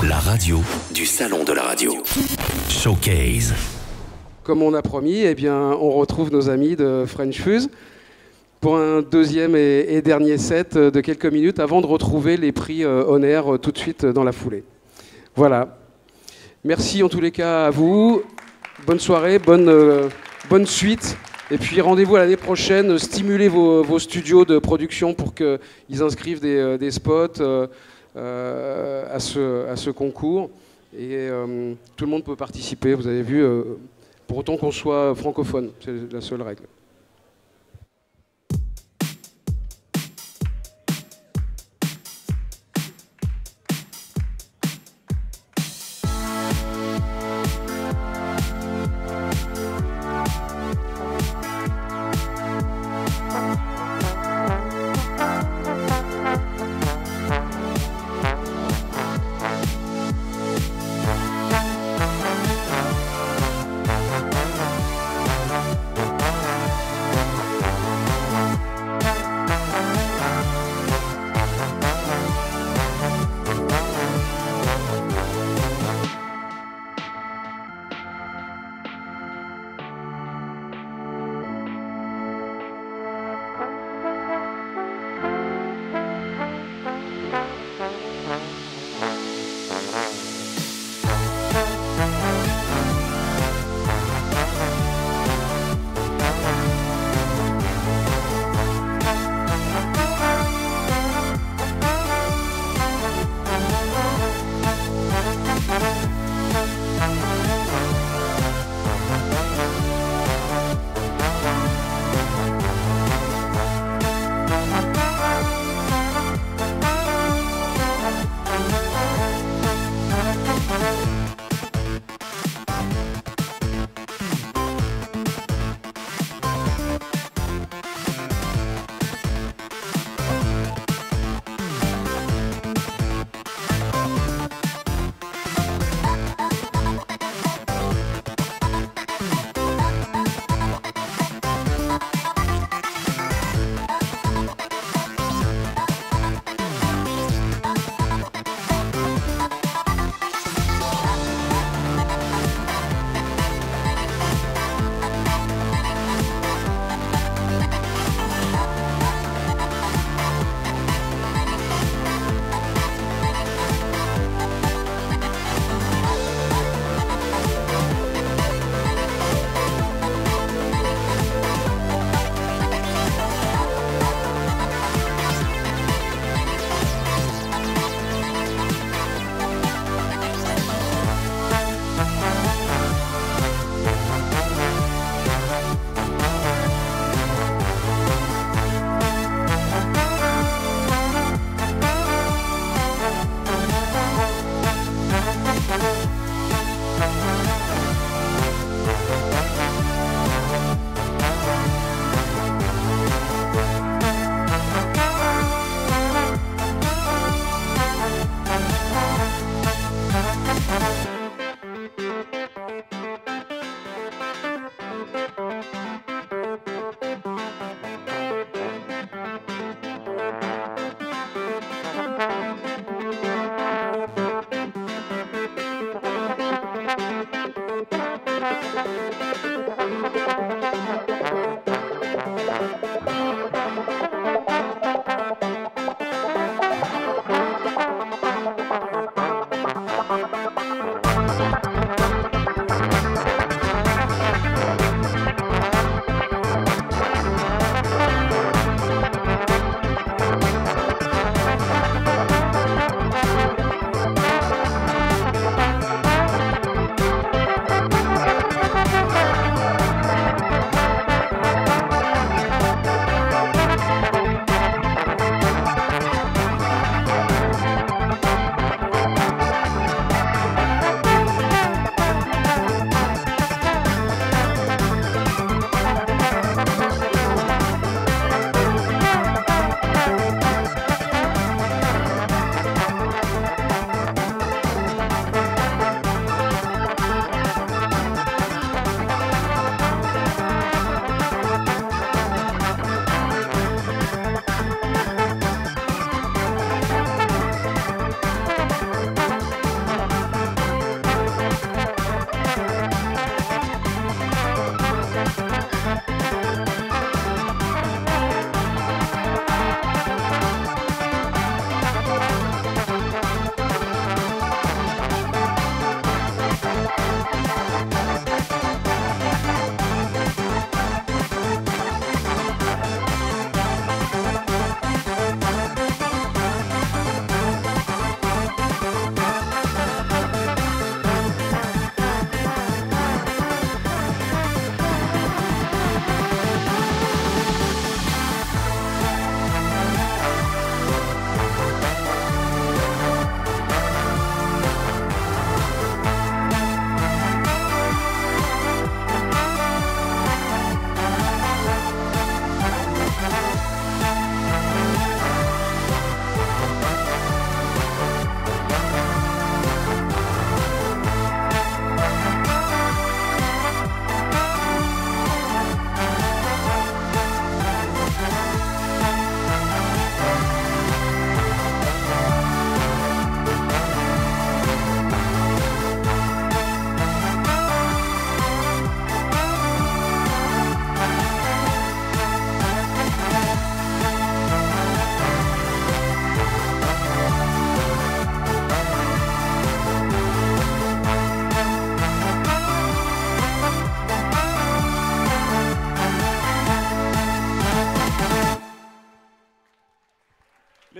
La radio du salon de la radio. Showcase. Comme on a promis, eh bien, on retrouve nos amis de French Fuse pour un deuxième et, dernier set de quelques minutes avant de retrouver les prix euh, Honor euh, tout de suite dans la foulée. Voilà. Merci en tous les cas à vous. Bonne soirée, bonne, euh, bonne suite. Et puis rendez-vous à l'année prochaine. Stimulez vos, studios de production pour qu'ils inscrivent des, spots à, ce, à ce concours. Et tout le monde peut participer, vous avez vu, pour autant qu'on soit francophone. C'est la seule règle.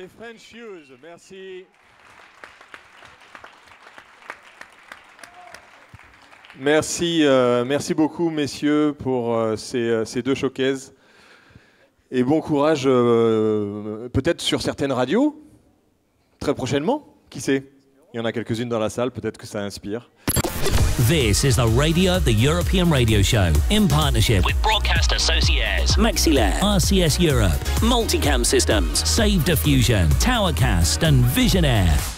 French Fuse. Merci. Merci, euh, merci beaucoup, messieurs, pour euh, ces, euh, ces, deux showcases. Et bon courage, peut-être sur certaines radios, très prochainement. Qui sait? Il y en a quelques-unes dans la salle, peut-être que ça inspire. This is the Radio of the European Radio Show in partnership with Broadcast Associates, Maxilair, RCS Europe, Multicam Systems, Save Diffusion, Towercast, and Visionaire.